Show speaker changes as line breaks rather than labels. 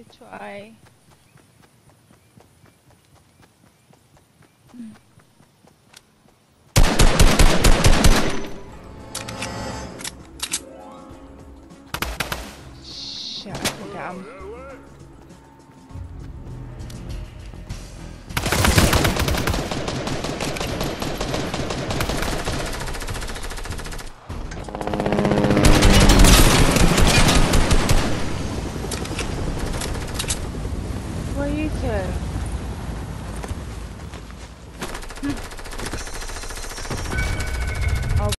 they try. Shit, I can Well, you too.